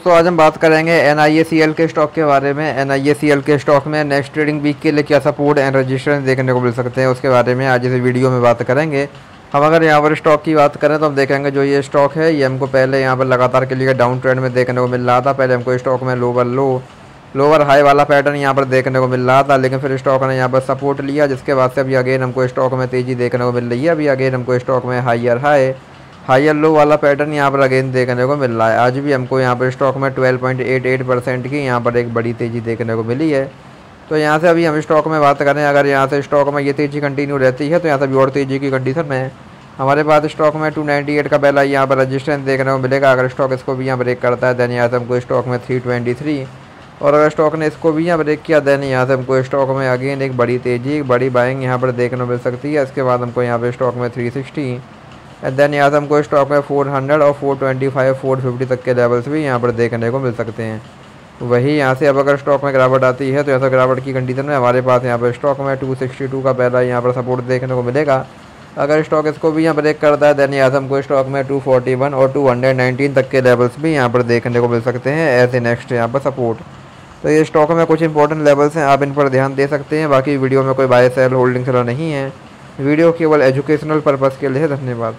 दोस्तों, आज हम बात करेंगे एन के स्टॉक के बारे में। एन के स्टॉक में नेक्स्ट ट्रेडिंग वीक के लिए क्या सपोर्ट एंड रजिस्ट्रेशन देखने को मिल सकते हैं, उसके बारे में आज इस वीडियो में बात करेंगे। हम अगर यहाँ पर स्टॉक की बात करें तो हम देखेंगे जो ये स्टॉक है, ये हमको पहले यहाँ पर लगातार के लिए डाउन ट्रेंड में देखने को मिल रहा था। पहले हमको स्टॉक में लोअर लो लोअर हाई वाला पैटर्न यहाँ पर देखने को मिल रहा था, लेकिन फिर स्टॉक ने यहाँ पर सपोर्ट लिया, जिसके बाद से अभी अगेन हमको स्टॉक में तेज़ी देखने को मिल रही है। अभी अगेन हमको स्टॉक में हाइयर हाई हाइयर लो वाला पैटर्न यहाँ पर अगेन देखने को मिल रहा है। आज भी हमको यहाँ पर स्टॉक में 12.88 परसेंट की यहाँ पर एक बड़ी तेज़ी देखने को मिली है। तो यहाँ से अभी हम स्टॉक में बात करें अगर यहाँ से स्टॉक में ये तेज़ी कंटिन्यू रहती है तो यहाँ से भी और तेज़ी की कंडीशन में हमारे पास स्टॉक में 298 का पहला यहाँ पर रजिस्टेंस देखने को मिलेगा। अगर स्टॉक इसको भी यहाँ ब्रेक करता है दैन यहाँ से हमको स्टॉक में 323 और अगर स्टॉक ने इसको भी यहाँ ब्रेक किया दैन यहाँ से हमको स्टॉक में अगेन एक बड़ी तेज़ी, एक बड़ी बाइंग यहाँ पर देखने को मिल सकती है। इसके बाद हमको यहाँ पर स्टॉक में थ्री एंड देन यहाँ से हमको स्टॉक में 400 और 425 450 तक के लेवल्स भी यहाँ पर देखने को मिल सकते हैं। वही यहाँ से अब अगर स्टॉक में गिरावट आती है तो ऐसा गिरावट की कंडीशन में हमारे पास यहाँ पर स्टॉक में 262 का पहला यहाँ पर सपोर्ट देखने को मिलेगा। अगर स्टॉक इसको भी यहाँ ब्रेक करता है देन यहाँ से हमको स्टॉक में 241 और 219 तक के लेवल्स भी यहाँ पर देखने को मिल सकते हैं ऐसे नेक्स्ट यहाँ पर सपोर्ट तो ये स्टॉक में कुछ इंपॉर्टेंट लेवल्स हैं, आप इन पर ध्यान दे सकते हैं। बाकी वीडियो में कोई बाय सेल होल्डिंग सेलर नहीं है। वीडियो केवल एजुकेशनल पर्पज़ के लिए, धन्यवाद।